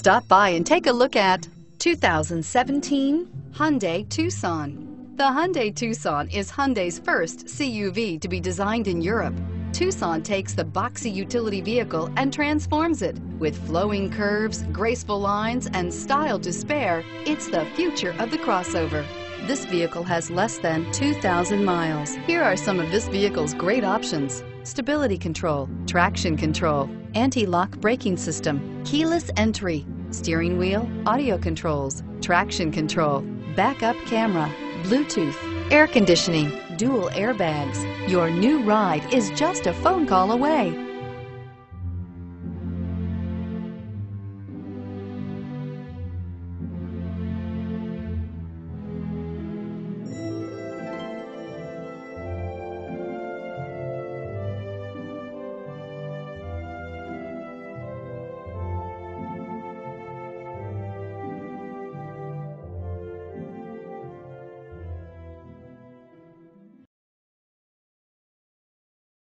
Stop by and take a look at 2017 Hyundai Tucson. The Hyundai Tucson is Hyundai's first CUV to be designed in Europe. Tucson takes the boxy utility vehicle and transforms it. With flowing curves, graceful lines, and style to spare, it's the future of the crossover. This vehicle has less than 2,000 miles. Here are some of this vehicle's great options. Stability control, traction control, anti-lock braking system, keyless entry, steering wheel, audio controls, traction control, backup camera, Bluetooth, air conditioning, dual airbags. Your new ride is just a phone call away.